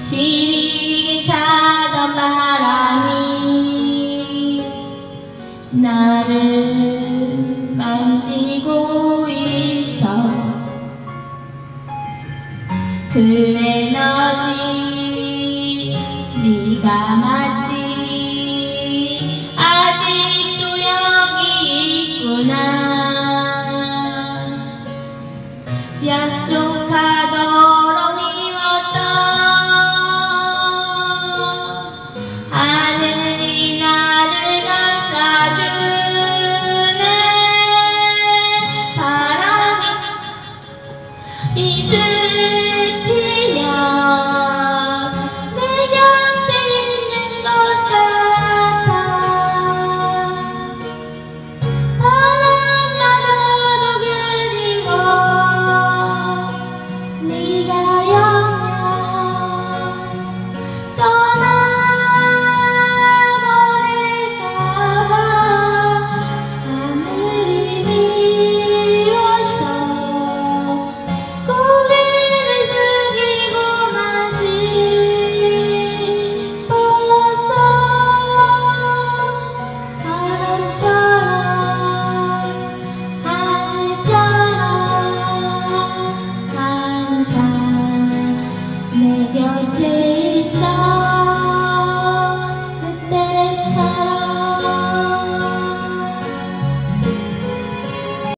시린 차던 바람이 나를 만지고 있어. 그래 너지. 네가 맞지. 아직도 여기 있구나. 약속하던 一生没有地